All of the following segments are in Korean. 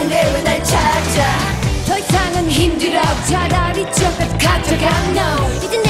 하는데 왜 날 찾아? 더 이상은 힘들어. 차라리 저것 가져가 no.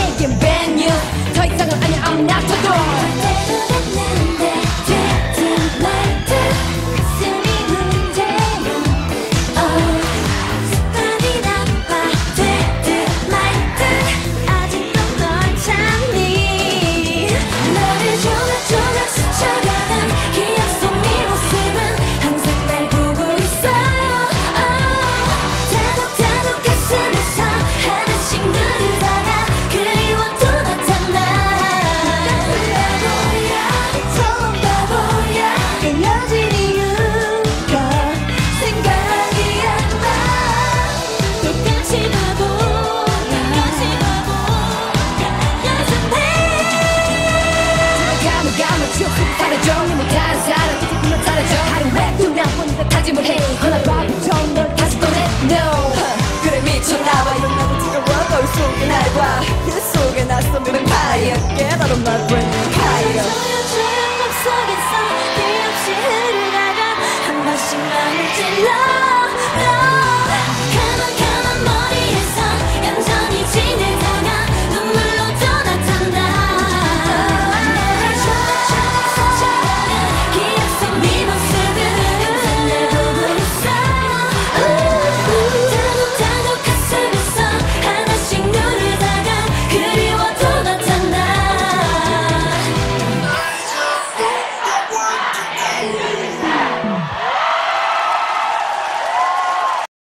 가면 지옥 사라져 못 다른 사람. 이제 사라져. 하루에 두명 보니까 다짐을 해. 하나 봐도 좀널 다시 꺼내. No. 그래 미쳤나봐 이런 나도 뜨거워. 거울 속에 날봐. 그 속에 낯선 뱀파이어. 깨달은 my brain